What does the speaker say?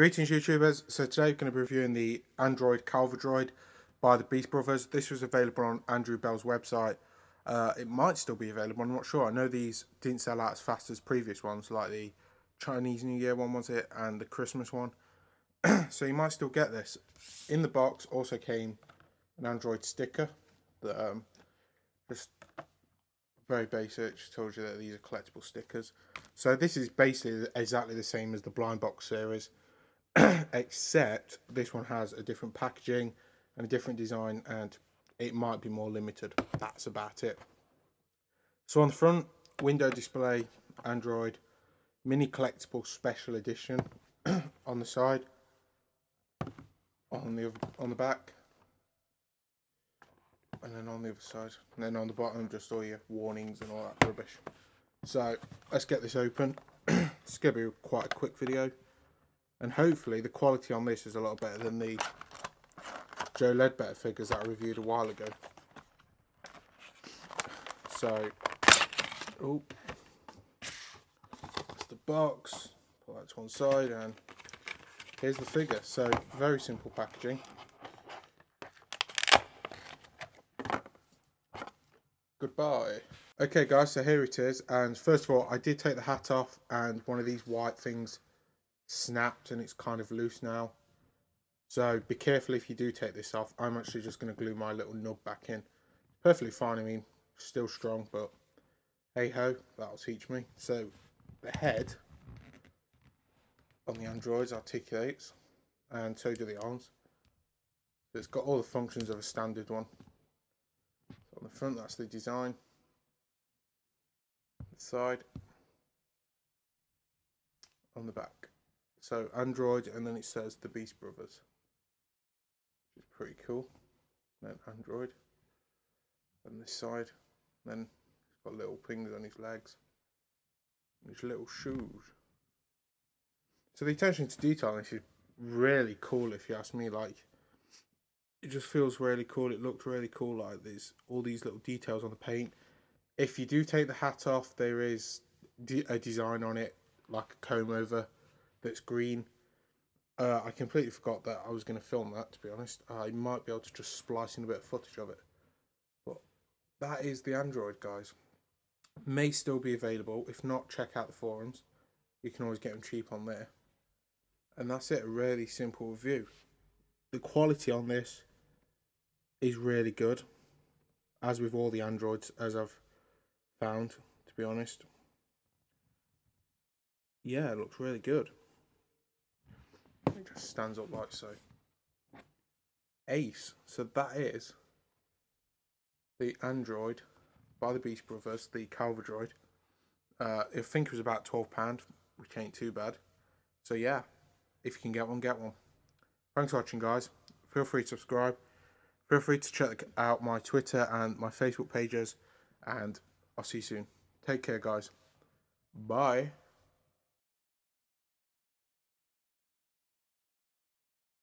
Greetings YouTubers, so today we're going to be reviewing the Android Calaveroid by the Beast Brothers. This was available on Andrew Bell's website. Uh, it might still be available, I'm not sure. I know these didn't sell out as fast as previous ones, like the Chinese New Year one was it, and the Christmas one. so you might still get this. In the box also came an Android sticker that um, just very basic, just told you that these are collectible stickers. So this is basically exactly the same as the Blind Box series. except this one has a different packaging and a different design and it might be more limited. That's about it. So on the front, window display, Android, mini collectible special edition on the side, on the on the back, and then on the other side, and then on the bottom just all your warnings and all that rubbish. So let's get this open. it's gonna be quite a quick video and hopefully the quality on this is a lot better than the Joe Ledbetter figures that I reviewed a while ago. So, oh, that's the box, pull that to one side and here's the figure. So, very simple packaging. Goodbye. Okay guys, so here it is and first of all I did take the hat off and one of these white things snapped and it's kind of loose now. So be careful if you do take this off. I'm actually just going to glue my little nub back in. Perfectly fine, I mean, still strong, but hey ho, that'll teach me. So the head on the Androids articulates and so do the arms. So it's got all the functions of a standard one. So on the front, that's the design. The side. On the back. So Android, and then it says the Beast Brothers, which is pretty cool. Then Android, and this side, then he's got little pings on his legs, his little shoes. So the attention to detail this is really cool, if you ask me. Like, it just feels really cool. It looked really cool. Like there's all these little details on the paint. If you do take the hat off, there is a design on it, like a comb over that's green. Uh, I completely forgot that I was going to film that, to be honest. I might be able to just splice in a bit of footage of it. But that is the Android, guys. May still be available. If not, check out the forums. You can always get them cheap on there. And that's it, a really simple review. The quality on this is really good. As with all the Androids, as I've found, to be honest. Yeah, it looks really good. Stands up like so. Ace. So that is the Android by the Beast Brothers, the Calaveroid. Uh, I think it was about £12, which ain't too bad. So yeah, if you can get one, get one. Thanks for watching, guys. Feel free to subscribe. Feel free to check out my Twitter and my Facebook pages. And I'll see you soon. Take care, guys. Bye.